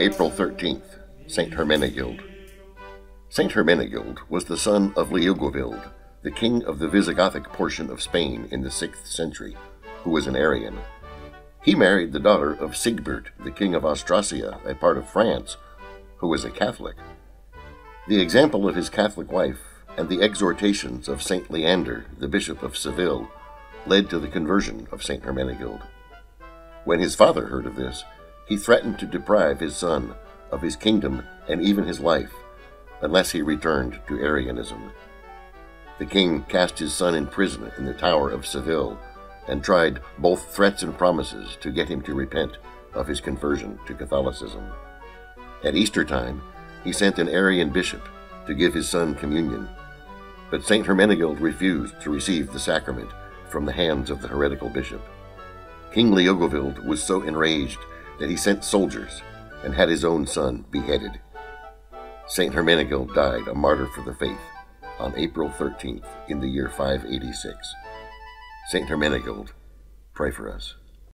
April 13th, St. Hermenegild. St. Hermenegild was the son of Leogovild, the king of the Visigothic portion of Spain in the 6th century, who was an Arian. He married the daughter of Sigbert, the king of Austrasia, a part of France, who was a Catholic. The example of his Catholic wife and the exhortations of St. Leander, the bishop of Seville, led to the conversion of St. Hermenegild. When his father heard of this, he threatened to deprive his son of his kingdom and even his life unless he returned to Arianism. The king cast his son in prison in the Tower of Seville and tried both threats and promises to get him to repent of his conversion to Catholicism. At Easter time, he sent an Arian bishop to give his son communion, but St. Hermenegild refused to receive the sacrament from the hands of the heretical bishop. King Leogovild was so enraged that he sent soldiers and had his own son beheaded. St. Hermenegild died a martyr for the faith on April 13th in the year 586. St. Hermenegild, pray for us.